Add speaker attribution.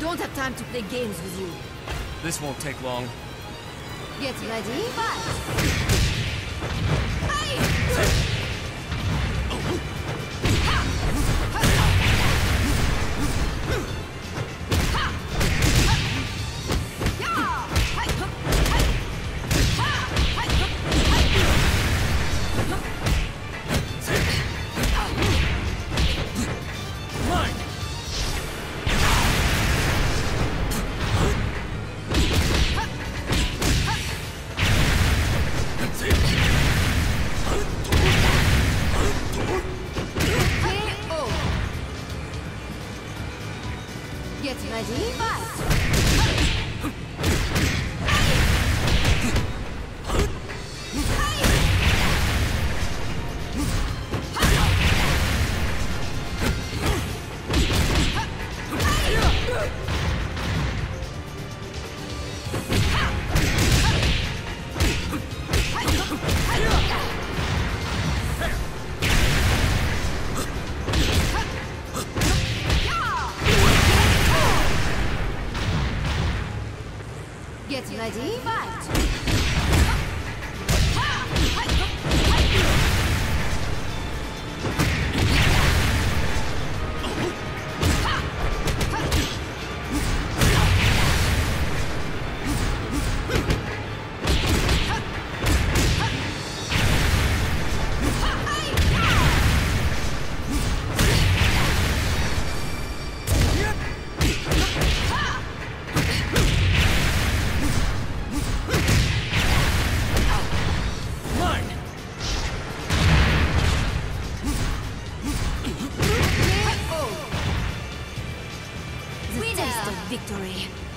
Speaker 1: don't have time to play games with you.
Speaker 2: This won't take long.
Speaker 1: Get ready, fight! Get ready, fight! Get ready, fight! Taste of victory.